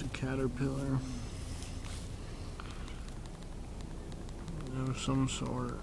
It's a caterpillar of some sort.